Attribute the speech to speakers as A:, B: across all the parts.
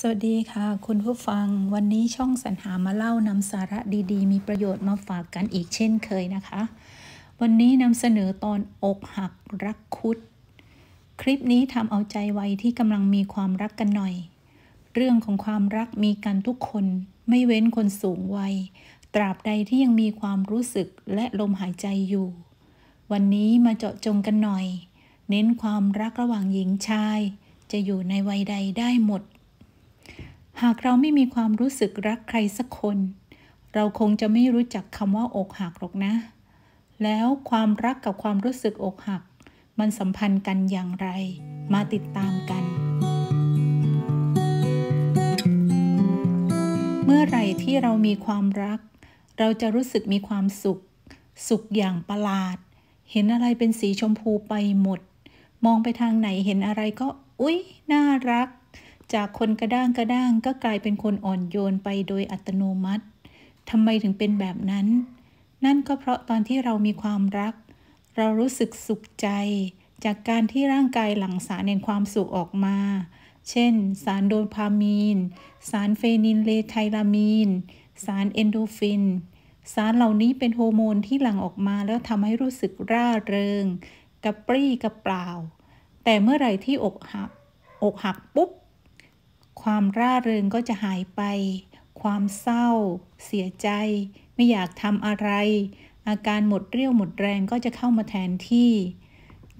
A: สวัสดีค่ะคุณผู้ฟังวันนี้ช่องสรรหามาเล่านำสาระดีๆ มีประโยชน์มาฝากกันอีกเช่นเคยนะคะ วันนี้นำเสนอตอนอกหักรักคุด คลิปนี้ทำเอาใจไว้ที่กำลังมีความรักกันหน่อย เรื่องของความรักมีกันทุกคนไม่เว้นคนสูงวัย ตราบใดที่ยังมีความรู้สึกและลมหายใจอยู่ วันนี้มาเจาะจงกันหน่อย เน้นความรักระหว่างหญิงชาย จะอยู่ในวัยใดได้หมด หากเราไม่มีความรู้สึกรักใครสักคน เราคงจะไม่รู้จักคำว่าอกหักหรอกนะ แล้วความรักกับความรู้สึกอกหัก มันสัมพันธ์กันอย่างไร มาติดตามกัน เมื่อไหร่ที่เรามีความรัก เราจะรู้สึกมีความสุข สุขอย่างประหลาด เห็นอะไรเป็นสีชมพูไปหมด มองไปทางไหนเห็นอะไรก็ อุ๊ย น่ารัก จากคนกระด้างกระด้างก็กลายเป็นคนอ่อนโยนไปโดยอัตโนมัติทำไมถึงเป็นแบบนั้น นั่นก็เพราะตอนที่เรามีความรัก เรารู้สึกสุขใจ จากการที่ร่างกายหลั่งสารแห่งความสุขออกมา เช่น สารโดพามีน สารเฟนิลเลไทรามีน สารเอนโดฟิน สารเหล่านี้เป็นโฮอร์โมนที่หลั่งออกมาแล้วทำให้รู้สึกร่าเริง กระปรี้กระเปล่า แต่เมื่อไหร่ที่อกหัก อกหักปุ๊บ ความร่าเริงก็จะหายไป ความเศร้า เสียใจ ไม่อยากทำอะไร อาการหมดเรี่ยวหมดแรงก็จะเข้ามาแทนที่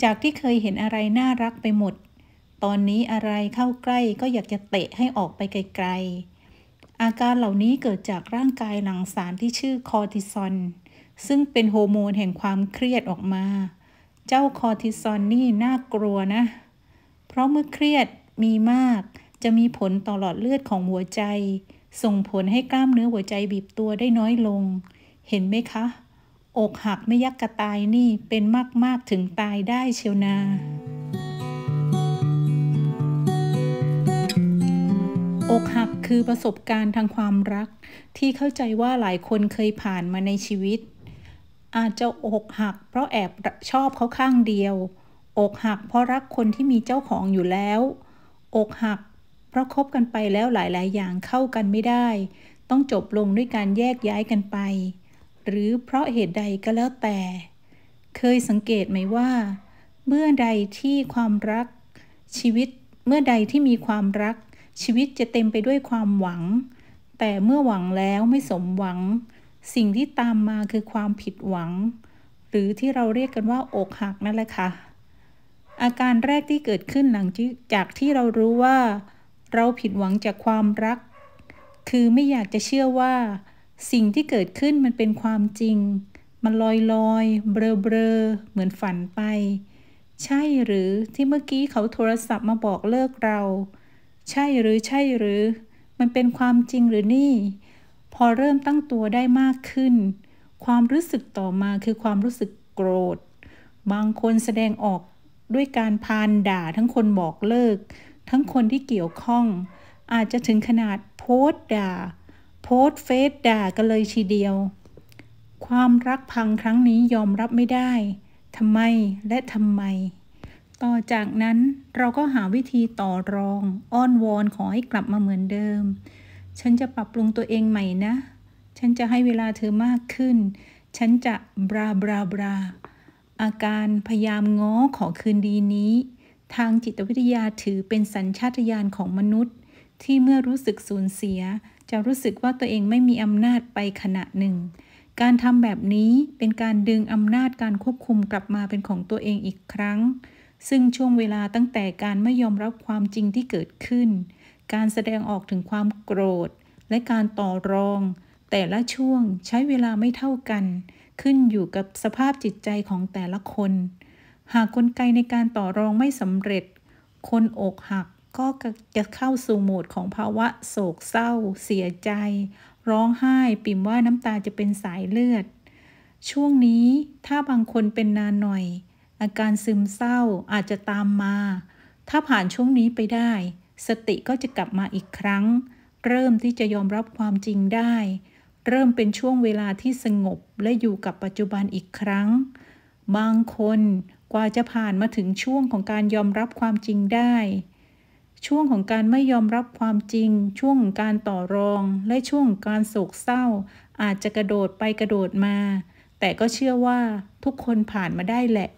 A: จากที่เคยเห็นอะไรน่ารักไปหมด ตอนนี้อะไรเข้าใกล้ก็อยากจะเตะให้ออกไปไกลๆ อาการเหล่านี้เกิดจากร่างกายหลั่งสารที่ชื่อคอร์ติซอลซึ่งเป็นโฮอร์โมนแห่งความเครียดออกมา เจ้าคอร์ติซอลนี่น่ากลัวนะ เพราะเมื่อเครียดมีมาก จะมีผลต่อหลอดเลือดของหัวใจ ส่งผลให้กล้ามเนื้อหัวใจบีบตัวได้น้อยลง เห็นไหมคะ อกหักไม่ยักกระตายนี่เป็นมาก ๆ ถึงตายได้เชียวนาอกหักคือประสบการณ์ทางความรัก ที่เข้าใจว่าหลายคนเคยผ่านมาในชีวิต อาจจะอกหัก เพราะแอบชอบเขาข้างเดียว อกหักเพราะรักคนที่มีเจ้าของอยู่แล้ว อกหัก เพราะคบกันไปแล้วหลาย ๆ อย่างเข้ากันไม่ได้ ต้องจบลงด้วยการแยกย้ายกันไป หรือเพราะเหตุใดก็แล้วแต่ เคยสังเกตไหมว่า เมื่อใดที่ความรัก ชีวิตเมื่อใดที่มีความรัก ชีวิตจะเต็มไปด้วยความหวัง แต่เมื่อหวังแล้วไม่สมหวัง สิ่งที่ตามมาคือความผิดหวัง หรือที่เราเรียกกันว่าอกหักนั่นแหละค่ะอาการแรกที่เกิดขึ้นหลังจากที่เรารู้ว่า เราผิดหวังจากความรัก คือไม่อยากจะเชื่อว่า สิ่งที่เกิดขึ้นมันเป็นความจริง มันลอยลอยเบลอเบลอเหมือนฝันไป ใช่หรือที่เมื่อกี้เขาโทรศัพท์มาบอกเลิกเรา ใช่หรือใช่หรือ มันเป็นความจริงหรือนี่ พอเริ่มตั้งตัวได้มากขึ้น ความรู้สึกต่อมาคือความรู้สึกโกรธ บางคนแสดงออกด้วยการพานด่าทั้งคนบอกเลิก ทั้งคนที่เกี่ยวข้อง อาจจะถึงขนาดโพสด่า โพสเฟซด่ากันเลยทีเดียว ความรักพังครั้งนี้ยอมรับไม่ได้ทำไมและทำไม ต่อจากนั้นเราก็หาวิธีต่อรอง อ้อนวอนขอให้กลับมาเหมือนเดิม ฉันจะปรับปรุงตัวเองใหม่นะ ฉันจะให้เวลาเธอมากขึ้น ฉันจะบราบราบราอาการพยายามง้อขอคืนดีนี้ ทางจิตวิทยาถือเป็นสัญชาตญาณของมนุษย์ ที่เมื่อรู้สึกสูญเสีย จะรู้สึกว่าตัวเองไม่มีอำนาจไปขณะหนึ่ง การทำแบบนี้เป็นการดึงอำนาจการควบคุมกลับมาเป็นของตัวเองอีกครั้ง ซึ่งช่วงเวลาตั้งแต่การไม่ยอมรับความจริงที่เกิดขึ้น การแสดงออกถึงความโกรธ และการต่อรอง แต่ละช่วงใช้เวลาไม่เท่ากัน ขึ้นอยู่กับสภาพจิตใจของแต่ละคน หากกลไกในการต่อรองไม่สำเร็จ คนอกหักก็จะเข้าสู่โหมดของภาวะโศกเศร้า เสียใจ ร้องไห้ ปิ่มว่าน้ำตาจะเป็นสายเลือด ช่วงนี้ถ้าบางคนเป็นนานหน่อย อาการซึมเศร้าอาจจะตามมา ถ้าผ่านช่วงนี้ไปได้ สติก็จะกลับมาอีกครั้ง เริ่มที่จะยอมรับความจริงได้ เริ่มเป็นช่วงเวลาที่สงบและอยู่กับปัจจุบันอีกครั้ง บางคน กว่าจะผ่านมาถึงช่วงของการยอมรับความจริงได้ ช่วงของการไม่ยอมรับความจริง ช่วงของการต่อรอง และช่วงการโศกเศร้า อาจจะกระโดดไปกระโดดมา แต่ก็เชื่อว่าทุกคนผ่านมาได้แหละ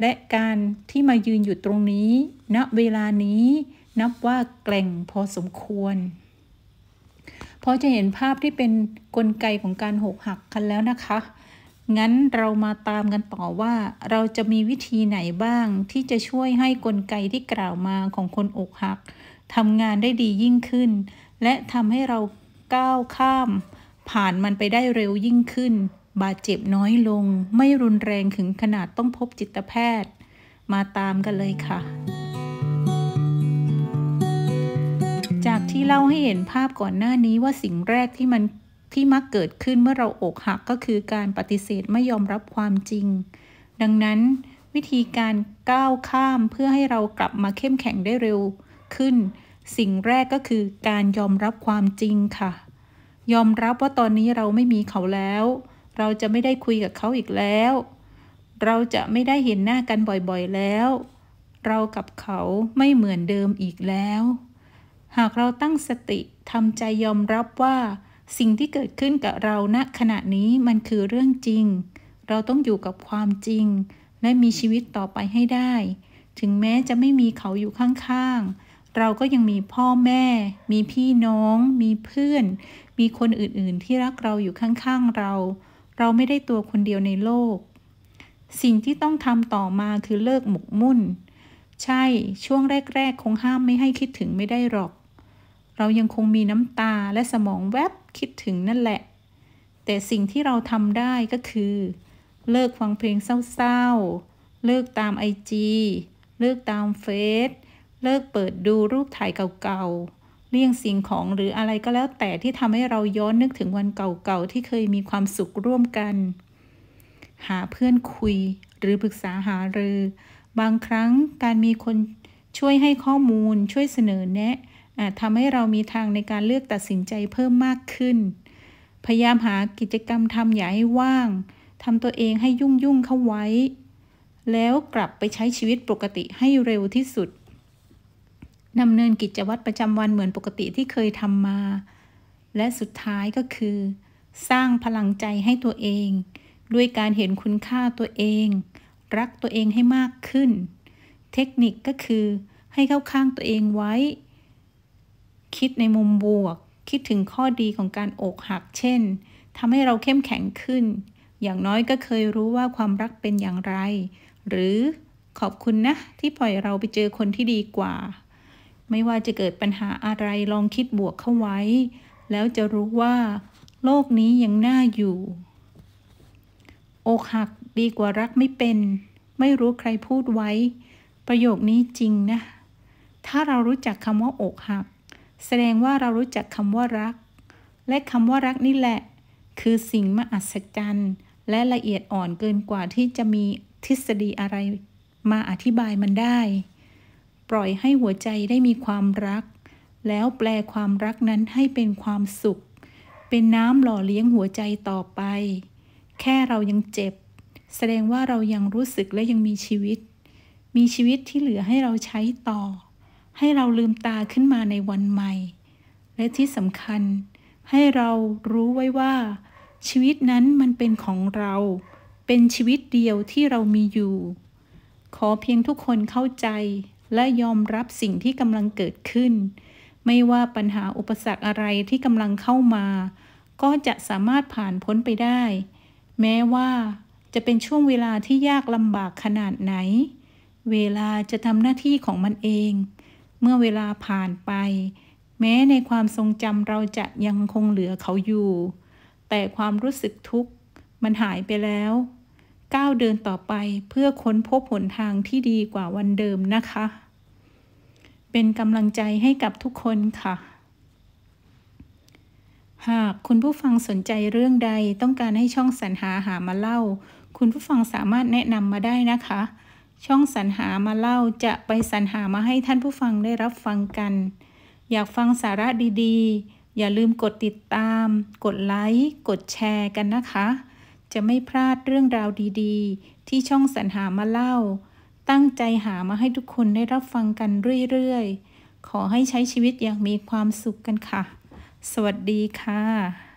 A: และการที่มายืนอยู่ตรงนี้ณเวลานี้นับว่าแกล่งพอสมควรพอจะเห็นภาพที่เป็นนกลไกของการหกหักกันแล้วนะคะ งั้นเรามาตามกันต่อว่าเราจะมีวิธีไหนบ้างที่จะช่วยให้กลไกที่กล่าวมาของคนอกหักทำงานได้ดียิ่งขึ้น และทำให้เราก้าวข้าม ผ่านมันไปได้เร็วยิ่งขึ้น บาดเจ็บน้อยลง ไม่รุนแรงถึงขนาดต้องพบจิตแพทย์ มาตามกันเลยค่ะ จากที่เล่าให้เห็นภาพก่อนหน้านี้ว่าสิ่งแรกที่มัน ที่มักเกิดขึ้นเมื่อเราอกหักก็คือการปฏิเสธไม่ยอมรับความจริง ดังนั้น วิธีการก้าวข้ามเพื่อให้เรากลับมาเข้มแข็งได้เร็วขึ้น สิ่งแรกก็คือการยอมรับความจริงค่ะ ยอมรับว่าตอนนี้เราไม่มีเขาแล้ว เราจะไม่ได้คุยกับเขาอีกแล้ว เราจะไม่ได้เห็นหน้ากันบ่อยๆแล้ว เรากับเขาไม่เหมือนเดิมอีกแล้ว หากเราตั้งสติทำใจยอมรับว่า สิ่งที่เกิดขึ้นกับเราณขณะนี้มันคือเรื่องจริง เราต้องอยู่กับความจริง และมีชีวิตต่อไปให้ได้ ถึงแม้จะไม่มีเขาอยู่ข้างๆ เราก็ยังมีพ่อแม่ มีพี่น้อง มีเพื่อน มีคนอื่นๆ ที่รักเราอยู่ข้างๆเรา เราไม่ได้ตัวคนเดียวในโลก สิ่งที่ต้องทำต่อมาคือเลิกหมกมุ่น ใช่ ช่วงแรก ๆ คงห้ามไม่ให้คิดถึงไม่ได้หรอก เรายังคงมีน้ำตาและสมองแวบคิดถึงนั่นแหละ แต่สิ่งที่เราทำได้ก็คือ เลิกฟังเพลงเศร้าๆ เลิกตามไอจีเลิกตามเฟซเลิกเปิดดูรูปถ่ายเก่าๆ เลี่ยงสิ่งของหรืออะไรก็แล้วแต่ที่ทำให้เราย้อนนึกถึงวันเก่าๆ ที่เคยมีความสุขร่วมกัน หาเพื่อนคุยหรือปรึกษาหารือ บางครั้งการมีคนช่วยให้ข้อมูลช่วยเสนอแนะ อาจทำให้เรามีทางในการเลือกตัดสินใจเพิ่มมากขึ้น พยายามหากิจกรรมทำอย่าให้ว่างทำตัวเองให้ยุ่งยุ่งเข้าไว้ แล้วกลับไปใช้ชีวิตปกติให้เร็วที่สุดดำเนินกิจวัตรประจำวันเหมือนปกติที่เคยทำมา และสุดท้ายก็คือ สร้างพลังใจให้ตัวเอง ด้วยการเห็นคุณค่าตัวเอง รักตัวเองให้มากขึ้น เทคนิคก็คือให้เข้าข้างตัวเองไว้ คิดในมุมบวก คิดถึงข้อดีของการอกหัก เช่นทำให้เราเข้มแข็งขึ้น อย่างน้อยก็เคยรู้ว่าความรักเป็นอย่างไร หรือขอบคุณนะ ที่ปล่อยเราไปเจอคนที่ดีกว่า ไม่ว่าจะเกิดปัญหาอะไรลองคิดบวกเข้าไว้ แล้วจะรู้ว่า โลกนี้ยังน่าอยู่ อกหักดีกว่ารักไม่เป็น ไม่รู้ใครพูดไว้ ประโยคนี้จริงนะ ถ้าเรารู้จักคำว่าอกหัก แสดงว่าเรารู้จักคำว่ารัก และคำว่ารักนี่แหละ คือสิ่งมหัศจรรย์และละเอียดอ่อนเกินกว่าที่จะมีทฤษฎีอะไร มาอธิบายมันได้ ปล่อยให้หัวใจได้มีความรัก แล้วแปลความรักนั้นให้เป็นความสุข เป็นน้ำหล่อเลี้ยงหัวใจต่อไป แค่เรายังเจ็บ แสดงว่าเรายังรู้สึกและยังมีชีวิต มีชีวิตที่เหลือให้เราใช้ต่อ ให้เราลืมตาขึ้นมาในวันใหม่ และที่สำคัญ ให้เรารู้ไว้ว่า ชีวิตนั้นมันเป็นของเรา เป็นชีวิตเดียวที่เรามีอยู่ ขอเพียงทุกคนเข้าใจ และยอมรับสิ่งที่กำลังเกิดขึ้น ไม่ว่าปัญหาอุปสรรคอะไรที่กำลังเข้ามา ก็จะสามารถผ่านพ้นไปได้ แม้ว่าจะเป็นช่วงเวลาที่ยากลำบากขนาดไหน เวลาจะทำหน้าที่ของมันเอง เมื่อเวลาผ่านไป แม้ในความทรงจำเราจะยังคงเหลือเขาอยู่ แต่ความรู้สึกทุกข์มันหายไปแล้ว ก้าวเดินต่อไปเพื่อค้นพบหนทางที่ดีกว่าวันเดิมนะคะ เป็นกำลังใจให้กับทุกคนค่ะ หากคุณผู้ฟังสนใจเรื่องใดต้องการให้ช่องสรรหาหามาเล่า คุณผู้ฟังสามารถแนะนำมาได้นะคะ ช่องสรรหามาเล่าจะไปสรรหามาให้ท่านผู้ฟังได้รับฟังกัน อยากฟังสาระดีๆ อย่าลืมกดติดตาม กดไลค์กดแชร์กันนะคะ จะไม่พลาดเรื่องราวดีๆ ที่ช่องสรรหามาเล่า ตั้งใจหามาให้ทุกคนได้รับฟังกันเรื่อยๆขขอให้ใช้ชีวิตอย่างมีความสุขกันค่ะ สวัสดีค่ะ